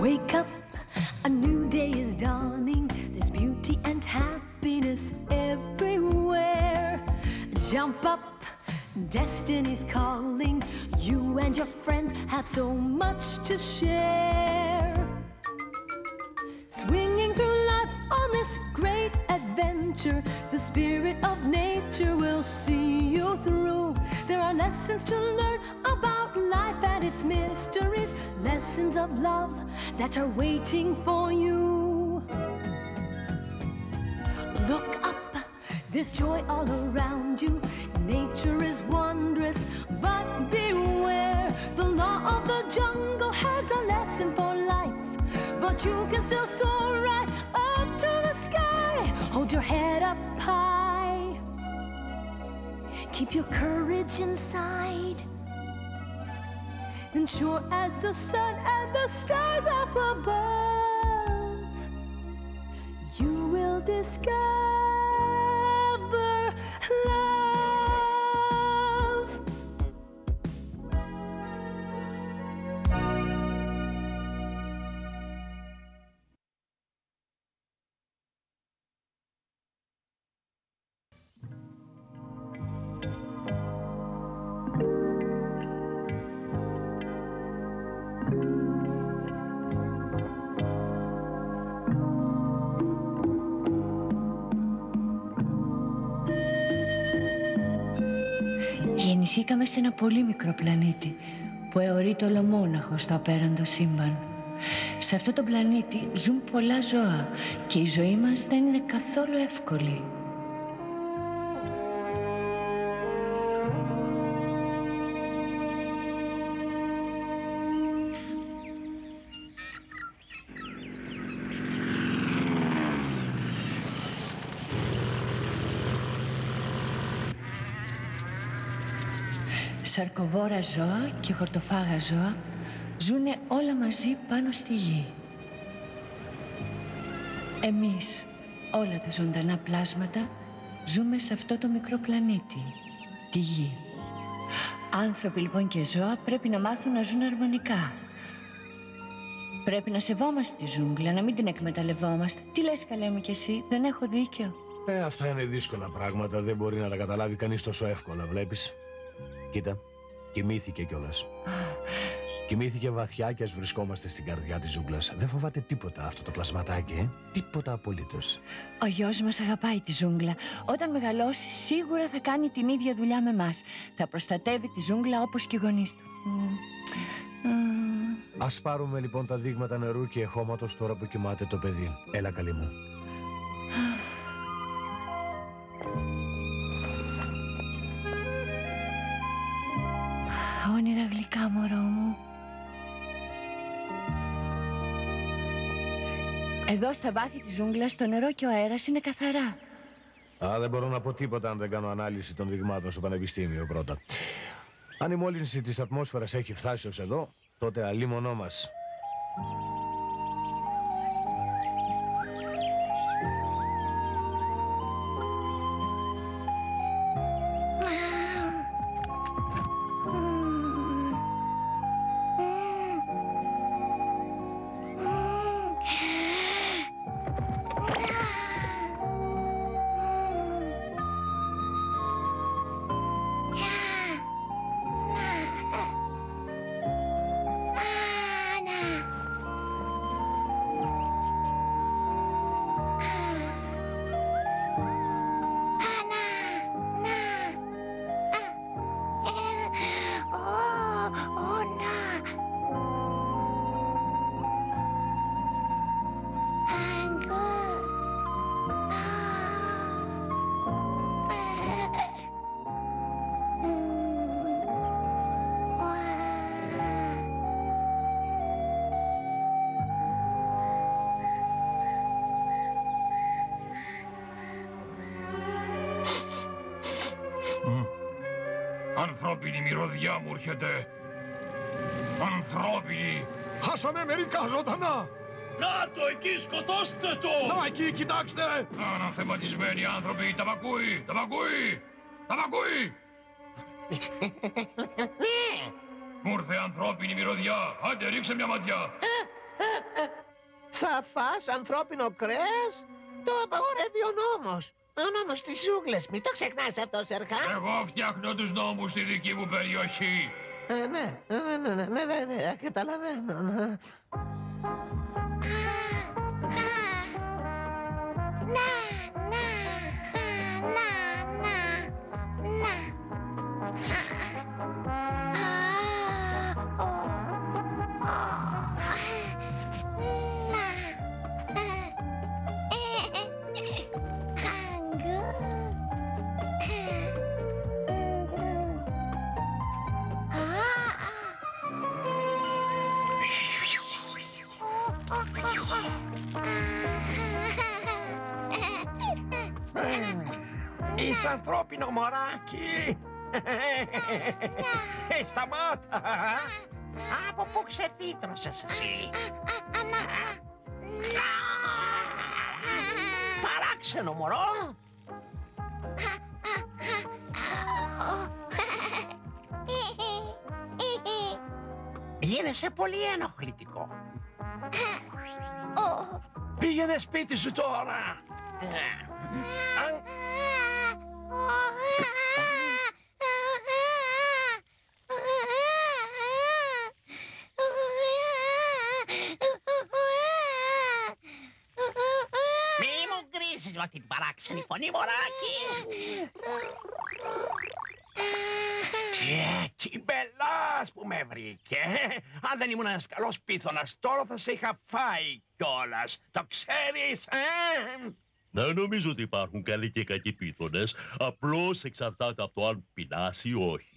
Wake up, a new day is dawning. There's beauty and happiness everywhere. Jump up, destiny's calling. You and your friends have so much to share. Swinging through life on this great adventure, the spirit of nature will see you through. There are lessons to learn life and its mysteries, lessons of love that are waiting for you. Look up, there's joy all around you. Nature is wondrous, but beware. The law of the jungle has a lesson for life, but you can still soar right up to the sky. Hold your head up high, keep your courage inside. Then, sure as the sun and the stars up above, you will discover Γεννηθήκαμε σε ένα πολύ μικρό πλανήτη που αιωρείται ολομόναχο στο απέραντο σύμπαν. Σε αυτό το πλανήτη ζουν πολλά ζώα και η ζωή μας δεν είναι καθόλου εύκολη. Σαρκοβόρα ζώα και χορτοφάγα ζώα ζουνε όλα μαζί πάνω στη γη. Εμείς, όλα τα ζωντανά πλάσματα, ζούμε σε αυτό το μικρό πλανήτη, τη γη. Άνθρωποι λοιπόν και ζώα πρέπει να μάθουν να ζουν αρμονικά. Πρέπει να σεβόμαστε τη ζούγκλα, να μην την εκμεταλλευόμαστε. Τι λες καλέ μου κι εσύ, δεν έχω δίκιο; Ε, αυτά είναι δύσκολα πράγματα. Δεν μπορεί να τα καταλάβει κανείς τόσο εύκολα, βλέπεις. Κοίτα, κοιμήθηκε κιόλας. Κοιμήθηκε βαθιά και ας βρισκόμαστε στην καρδιά της ζούγκλας. Δεν φοβάται τίποτα αυτό το πλασματάκι, ε; Τίποτα απολύτως. Ο γιος μας αγαπάει τη ζούγκλα. Όταν μεγαλώσει σίγουρα θα κάνει την ίδια δουλειά με μας. Θα προστατεύει τη ζούγκλα όπως και οι γονείς του. Μμμ. Μμμ. Ας πάρουμε λοιπόν τα δείγματα νερού και εχώματος τώρα που κοιμάται το παιδί. Έλα καλή μου. Εδώ στα βάθη της ζούγκλας το νερό και ο αέρας είναι καθαρά. Α, δεν μπορώ να πω τίποτα αν δεν κάνω ανάλυση των δειγμάτων στο πανεπιστήμιο πρώτα. Αν η μόλυνση της ατμόσφαιρας έχει φτάσει ως εδώ, τότε αλίμονό μας. Ανθρώπινη μυρωδιά μου έρχεται. Ανθρώπινη. Χάσαμε μερικά ζωντανά! Να το εκεί, σκοτώστε το! Να εκεί, κοιτάξτε! Αναθεματισμένοι άνθρωποι, τα μακούει, τα μακούει, τα μακούει! Μου ήρθε ανθρώπινη μυρωδιά. Άντε, ρίξε μια ματιά. Θα φας ανθρώπινο κρέας; Το απαγορεύει ο νόμος. Ο νόμος της ζούγκλες. Μην το ξεχνάς αυτό, Σερχάν. Εγώ φτιάχνω τους νόμους στη δική μου περιοχή. Ε, ναι, ναι, ναι, ναι, ναι, βέβαια, καταλαβαίνω. ναι. Είσαι ανθρώπινο μωράκι. Ε, Σταμάτα. Από πού ξεφύτρωσες εσύ; Παράξενο μωρό. Γίνεσαι πολύ ενοχλητικό. Πήγαινε σπίτι σου τώρα. Αν- γκρίζεις με αυτή την παράξενη φωνή, μωράκι. Και τσιμπελάς που με βρήκε. Αν δεν ήμουν ένας καλός πίθωνας, τώρα θα σε είχα φάει κιόλας. Το ξέρεις, ε; Δεν νομίζω ότι υπάρχουν καλοί και κακοί πίθονες. Απλώς εξαρτάται από το αν πεινάσει ή όχι.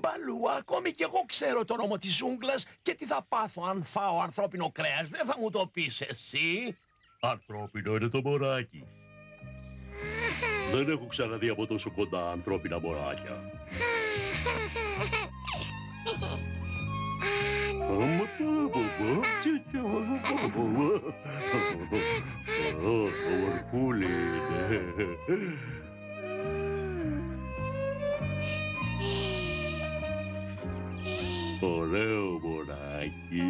Μπαλού, ακόμη κι εγώ ξέρω το νόμο της ζούγκλας και τι θα πάθω αν φάω ανθρώπινο κρέας. Δεν θα μου το πεις εσύ. Ανθρώπινο είναι το μωράκι. Δεν έχω ξαναδεί από τόσο κοντά ανθρώπινα μωράκια. Ω, Ομορφούλη είναι. Ωραίο μωράκι.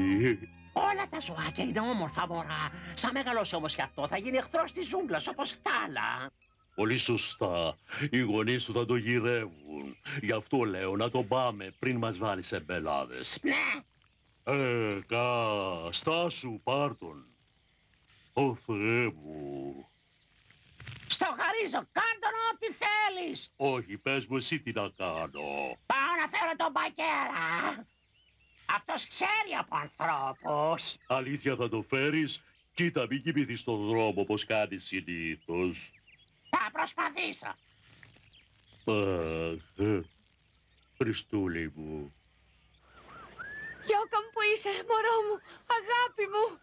Όλα τα ζωάκια είναι όμορφα, μωρά. Σαν μεγαλώσει όμως κι αυτό θα γίνει εχθρός της ζούγκλας όπως τα άλλα. Πολύ σωστά. Οι γονείς του θα το γυρεύουν. Γι' αυτό λέω να τον πάμε πριν μας βάλεις σε μπελάδες. Ναι, Ε, κα, στάσου, πάρ' τον. Ω Θεέ μου. στο χαρίζω, κάν τον ό,τι θέλεις. Όχι, πες μου εσύ τι να κάνω. Πάω να φέρω τον μπακέρα. Αυτός ξέρει από ανθρώπους. Αλήθεια θα το φέρεις; Κοίτα, μην κοιμηθείς στον δρόμο όπως κάνεις συνήθως. Θα προσπαθήσω. Αχ, ε, Χριστούλη μου. Γιώκα μου που είσαι, μωρό μου, αγάπη μου.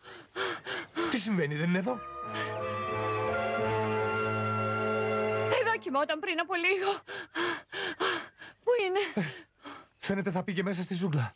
Τι συμβαίνει, δεν είναι εδώ; Εδώ κοιμόταν πριν από λίγο. Πού είναι; Φαίνεται θα πήγε μέσα στη ζούγκλα.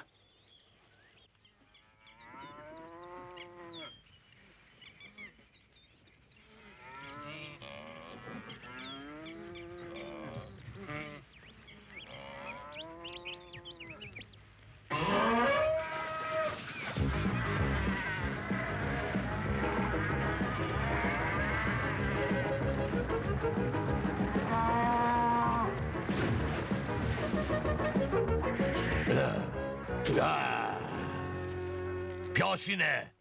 Ποιος είναι,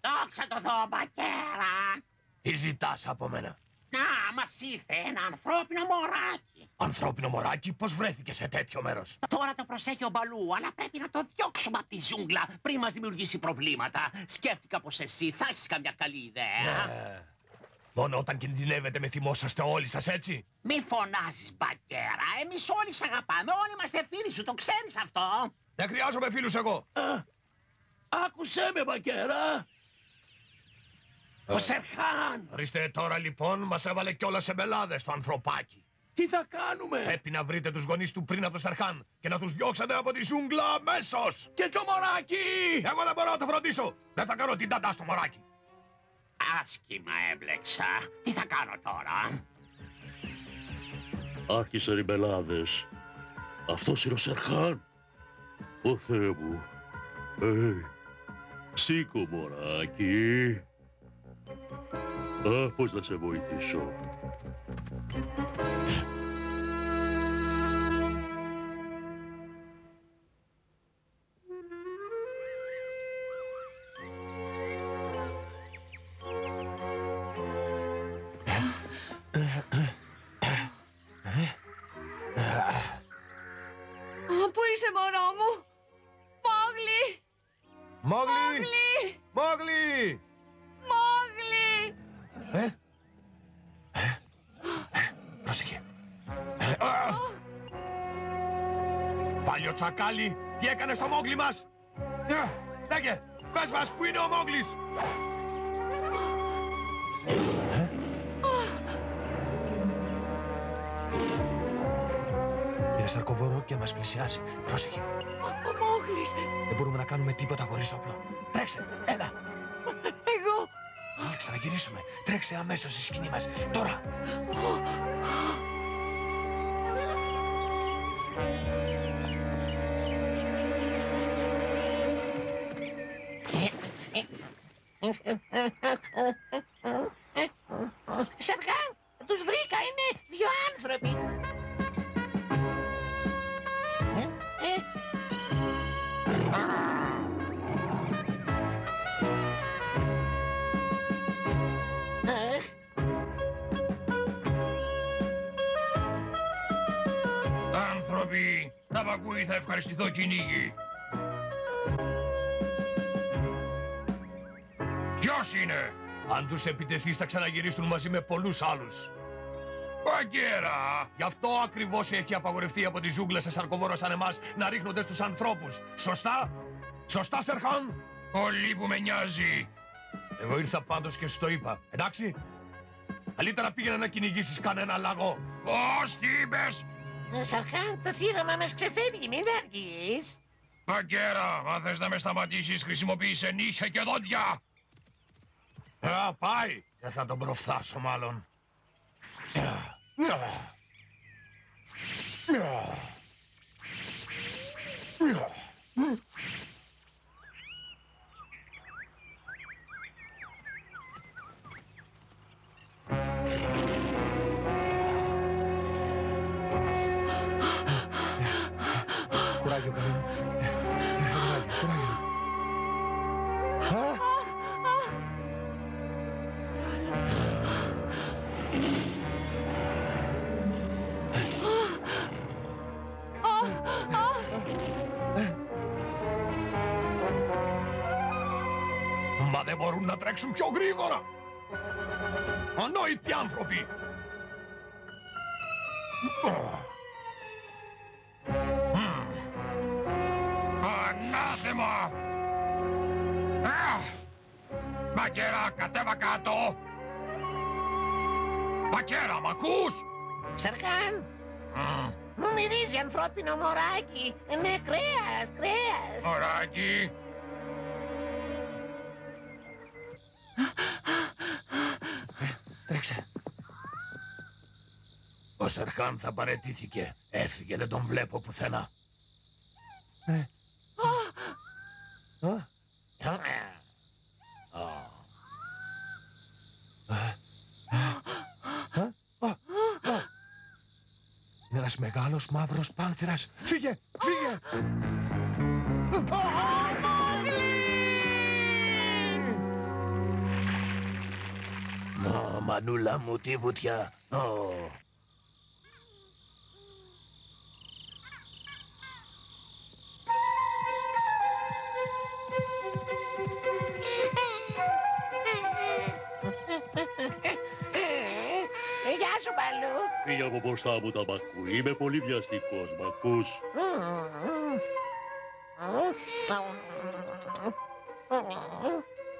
Δόξα τω Θεώ, μπακέρα. τι ζητάς από μένα; Να, μας ήρθε ένα ανθρώπινο μωράκι. Ανθρώπινο μωράκι, πώς βρέθηκε σε τέτοιο μέρος; Τώρα το προσέχει ο Μπαλού, αλλά πρέπει να το διώξουμε από τη ζούγκλα πριν μας δημιουργήσει προβλήματα. Σκέφτηκα πως εσύ θα έχεις καμιά καλή ιδέα. Ε, μόνο όταν κινδυνεύετε με θυμόσαστε όλοι σας, έτσι; Μη φωνάζεις, μπακέρα. Εμείς όλοι σ' αγαπάμε. Όλοι είμαστε φίλοι σου, το ξέρεις αυτό. Δεν χρειάζομαι φίλους εγώ. Άκουσέ με, μπακέρα. Ο Σερχάν. Ορίστε τώρα λοιπόν, μας έβαλε κιόλας σε μπελάδες το ανθρωπάκι. Τι θα κάνουμε; Πρέπει να βρείτε τους γονείς του πριν από το Σαρχάν και να τους διώξετε από τη ζούγκλα αμέσως. Και το μωράκι. Εγώ δεν μπορώ να το φροντίσω. Δεν θα κάνω την ταντά στο μωράκι. Άσχημα έμπλεξα. Τι θα κάνω τώρα; Άρχισαν οι μπελάδες. Αυτός είναι ο Σερχάν. Ω Θεέ μου. Ε, Σήκω, μωράκι. Α, πώς να σε βοηθήσω. Α, τσακάλι, τι έκανες στο Μόγλι μας! Ε, Λέγε, πες μας, πού είναι ο Μόγλης! Ε; Είναι σαρκοβόρο και μας πλησιάζει. Πρόσεχε, Ο Μόγλης! δεν μπορούμε να κάνουμε τίποτα χωρίς όπλο. Τρέξε, έλα! Εγώ! Θα ξαναγυρίσουμε. Τρέξε αμέσως στη σκηνή μας. Τώρα! Σεργάν, τους βρήκα, είναι δύο άνθρωποι. Ε, ε. Αχ, Άνθρωποι, τα βακούι θα ευχαριστηθώ κυνήγι. Ποιος είναι; Αν τους επιτεθείς θα ξαναγυρίσουν μαζί με πολλούς άλλους. Παγκέρα! Γι' αυτό ακριβώς έχει απαγορευτεί από τη ζούγκλα σε σαρκοβόρο σαν εμάς να ρίχνονται στους ανθρώπους. Σωστά; Σωστά, Στερχάν; Πολύ που με νοιάζει. Εγώ ήρθα πάντως και σου το είπα. Εντάξει; Καλύτερα πήγαινε να κυνηγήσεις κανένα λαγό. Πώς τι είπες; ε, Σαρχάν, το θύραμα μας ξεφεύγει, μην αργείς. Παγκέρα, αν θες να με σταματήσεις χρησιμοποίησε νύχια και δόντια. Α, πάει. Δεν θα τον προφθάσω μάλλον. Κουράγιο, μπορούν να τρέξουν πιο γρήγορα. Ανόητοι άνθρωποι. Ανάθεμα! Αχ! Παγκέρα, κατέβα κάτω! Παγκέρα, μ' ακούς; Σαρχάν, Μμ, μου μυρίζει ανθρώπινο μωράκι. Ε, Ναι, κρέας, κρέας. Μωράκι, Τρέξε. Ο Σερχάν θα παρετήθηκε. Έφυγε, δεν τον βλέπω πουθενά. Ε. Α. Α. Α. Α. Α. Α. Είναι ένας μεγάλος μαύρος πάνθυρας. Φύγε, φύγε! Μανούλα μου, τι βουτιά. Ω. Ε, Γεια σου, Μπαλού. Φύγε από μπροστά μου τα μπακού. Είμαι πολύ βιαστικός, μ' ακούς.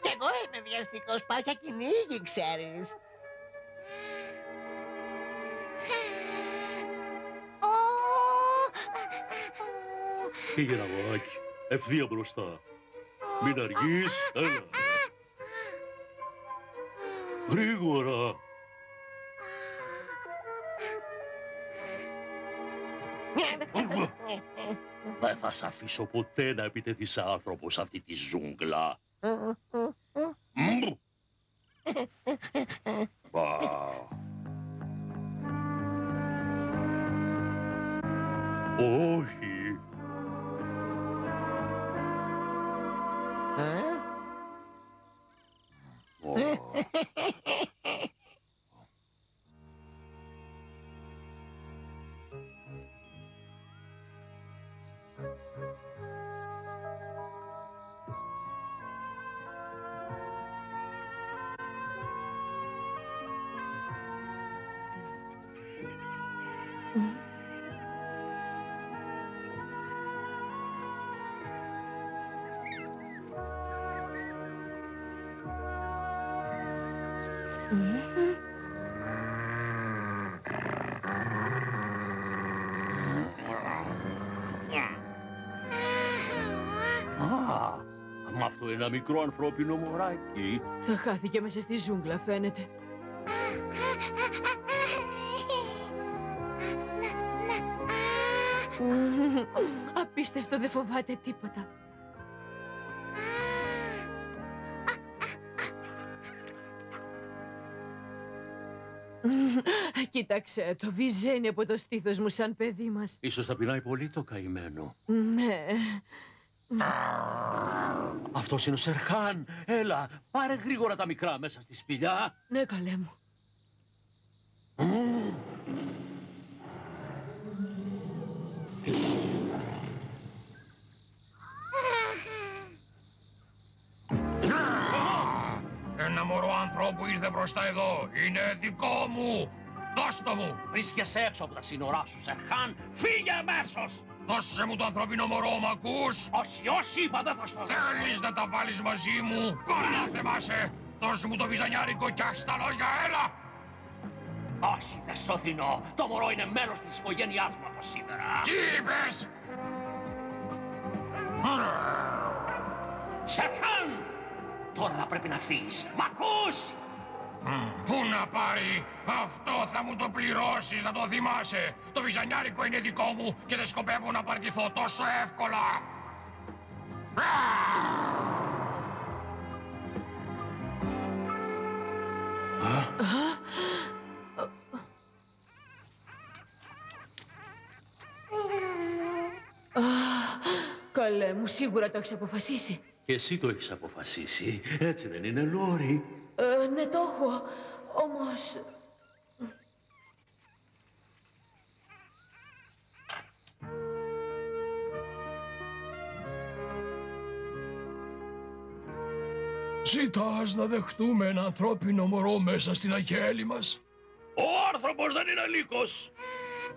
Κι εγώ είμαι βιαστικός, πάω για κυνήγι, ξέρεις. Πήγαινε, μωράκι. Ευθεία μπροστά. Μην αργείς. Έλα. Γρήγορα. Δεν θα σ' αφήσω ποτέ να επιτεθείς σε άνθρωπος σε αυτή τη ζούγκλα. Μμμ. Μπα. Όχι. Ε; Ω. ένα μικρό ανθρώπινο μωράκι. Θα χάθηκε μέσα στη ζούγκλα, φαίνεται. Απίστευτο, δεν φοβάται τίποτα. Κοίταξε, το βυζένει από το στήθος μου σαν παιδί μας. Ίσως θα πεινάει πολύ το καημένο. Ναι. Αυτός είναι ο Σερχάν. Έλα, πάρε γρήγορα τα μικρά μέσα στη σπηλιά. Ναι, καλέ μου. Μμμ. Ένα μωρό ανθρώπου ήρθε μπροστά εδώ. Είναι δικό μου. Δώσ' το μου. Βρίσκεσαι έξω από τα σύνορά σου, Σερχάν. Φύγε αμέσως. Δώσε μου το ανθρωπινό μωρό, μ' ακούς; Όχι, όχι, είπα, δεν θα στο δώσω. Θέλεις να τα βάλεις μαζί μου; Παρά θεμάσαι. Δώσε μου το βυζανιάρικο κι ας τα λόγια, έλα. Όχι, δεν στο δίνω. Το μωρό είναι μέρος της οικογένειάς μου από σήμερα. Τι είπες; Σερχάν! Τώρα θα πρέπει να φύγεις. Μ' ακούς; Μμ, Πού να πάει, αυτό θα μου το πληρώσεις να το θυμάσαι. Το βυζανιάρικο είναι δικό μου και δεν σκοπεύω να παρτιθώ τόσο εύκολα. Καλέ μου, σίγουρα το έχεις αποφασίσει. Και εσύ το έχεις αποφασίσει. Έτσι δεν είναι, Λόρι. Ε, ναι, το έχω. Όμως... Ζητάς να δεχτούμε ένα ανθρώπινο μωρό μέσα στην αγέλη μας. Ο άνθρωπος δεν είναι λύκος.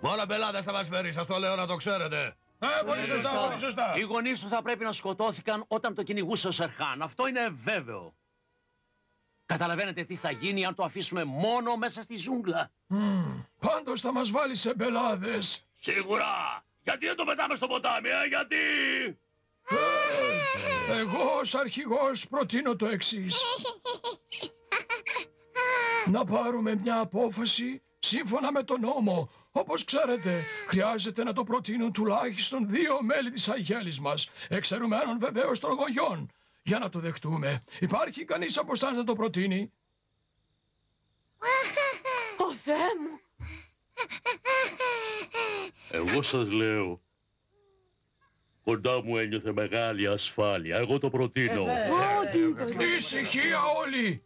Μόνο μπελάδες θα μας φέρει, σας το λέω να το ξέρετε. Ε, πολύ σωστά, πολύ σωστά. Οι γονείς του θα πρέπει να σκοτώθηκαν όταν το κυνηγούσες ο Σερχάν. Αυτό είναι βέβαιο. Καταλαβαίνετε τι θα γίνει αν το αφήσουμε μόνο μέσα στη ζούγκλα. Μμμ, Πάντως θα μας βάλει σε μπελάδες. Σίγουρα. Γιατί δεν το πετάμε στο ποτάμι, ε, γιατί... Εγώ ως αρχηγός προτείνω το εξής. Να πάρουμε μια απόφαση σύμφωνα με τον νόμο. Όπως ξέρετε, χρειάζεται να το προτείνουν τουλάχιστον δύο μέλη της αγέλης μας, εξαιρουμένων βεβαίως των γογιών. Για να το δεχτούμε. Υπάρχει κανείς από εσάς να το προτείνει; Ω Θεέ μου! Εγώ σας λέω. Κοντά μου ένιωθε μεγάλη ασφάλεια. Εγώ το προτείνω. Ησυχία όλοι!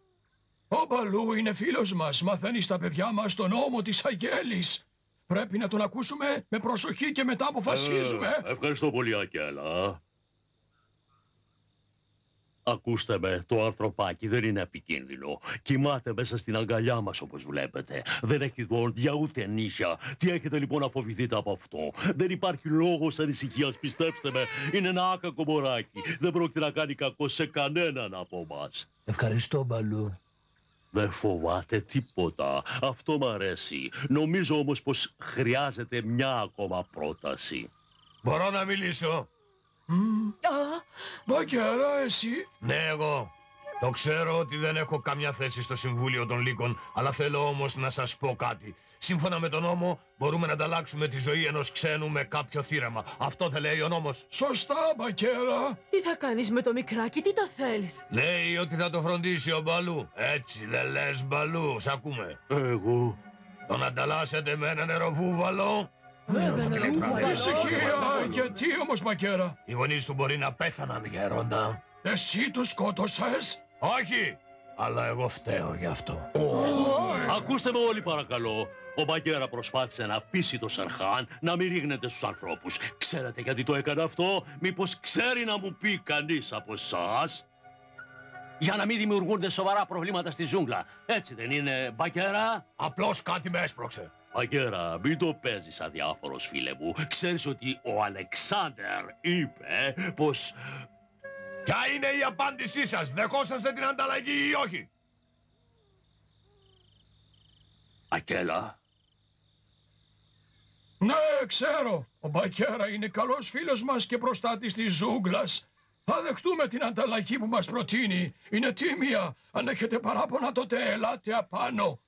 Ο Μπαλού είναι φίλος μας. Μαθαίνεις στα παιδιά μας τον νόμο της αγέλης. Πρέπει να τον ακούσουμε με προσοχή και μετά αποφασίζουμε. Ε, ευχαριστώ πολύ, Ακέλα. Ακούστε με, το ανθρωπάκι δεν είναι επικίνδυνο. Κοιμάται μέσα στην αγκαλιά μας όπως βλέπετε. Δεν έχει δόντια ούτε νύχια. Τι έχετε λοιπόν να φοβηθείτε από αυτό; Δεν υπάρχει λόγος ανησυχίας, πιστέψτε με. Είναι ένα άκακο μωράκι. Δεν πρόκειται να κάνει κακό σε κανέναν από μας. Ευχαριστώ, Μπαλού. Δεν φοβάται τίποτα. Αυτό μ' αρέσει. Νομίζω όμως πως χρειάζεται μια ακόμα πρόταση. Μπορώ να μιλήσω; Α, Μπαγκέρα, εσύ. Ναι, εγώ. Το ξέρω ότι δεν έχω καμιά θέση στο Συμβούλιο των Λύκων, αλλά θέλω όμως να σας πω κάτι. Σύμφωνα με τον νόμο, μπορούμε να ανταλλάξουμε τη ζωή ενός ξένου με κάποιο θύραμα. Αυτό δεν λέει ο νόμος. Σωστά, Μπακέρα. Τι θα κάνεις με το μικράκι, τι το θέλεις; Λέει ότι θα το φροντίσει ο Μπαλού. Έτσι δεν λες Μπαλού, σ' ακούμε. Εγώ. Τον ανταλλάσσετε με ένα νεροβούβαλο. Ησυχία, γιατί όμως, Μπακέρα. Οι γονείς του μπορεί να πέθαναν γέροντα. Εσύ τους σκότωσες; Όχι, αλλά εγώ φταίω γι' αυτό. Ακούστε με όλοι παρακαλώ. Ο Μπαγκέρα προσπάθησε να πείσει τον Σαρχάν να μην ρίχνετε στους ανθρώπους. Ξέρετε γιατί το έκανε αυτό, μήπως ξέρει να μου πει κανείς από εσάς; Για να μην δημιουργούνται σοβαρά προβλήματα στη ζούγκλα. Έτσι δεν είναι, Μπαγκέρα; Απλώς κάτι με έσπρωξε. Μπαγκέρα, μην το παίζεις αδιάφορος φίλε μου. Ξέρεις ότι ο Αλεξάνδερ είπε πως... Ποια είναι η απάντησή σας, δεχόσαστε την ανταλλαγή ή όχι; Ακέλα, Ναι, ξέρω. Ο Μπακέρα είναι καλός φίλος μας και προστάτης της ζούγκλας. Θα δεχτούμε την ανταλλαγή που μας προτείνει. Είναι τίμια. Αν έχετε παράπονα τότε ελάτε απάνω.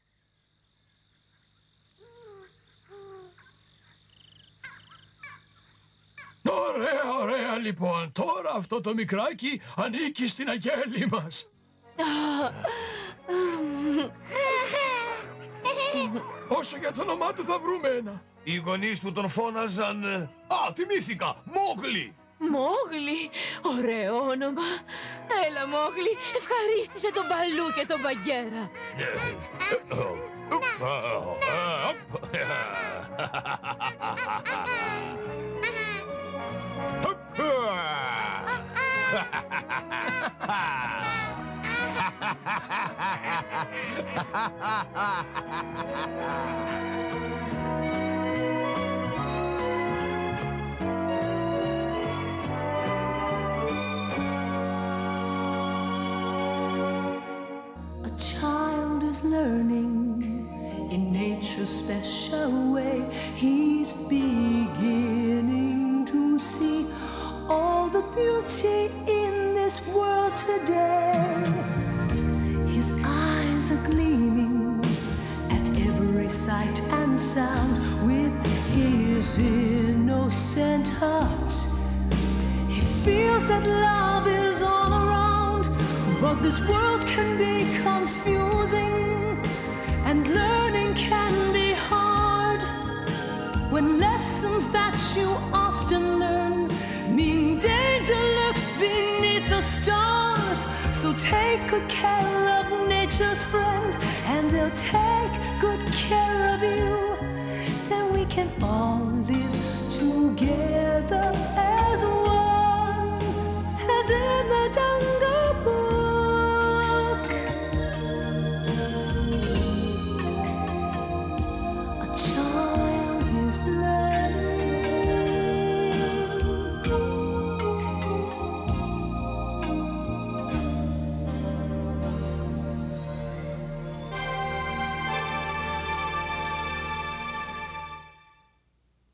Ωραία, ωραία λοιπόν. Τώρα αυτό το μικράκι ανήκει στην αγέλη μας. Όσο για το όνομά του θα βρούμε ένα. Οι γονείς του τον φώναζαν... ε, Α, θυμήθηκα, Μόγλι. Μόγλι, ωραίο όνομα. Έλα, Μόγλι, ευχαρίστησε τον Μπαλού και τον Μπαγκέρα. A child is learning this world can be confusing and learning can be hard. When lessons that you often learn mean danger lurks beneath the stars. So take good care of nature's friends, and they'll take good care of you. Then we can all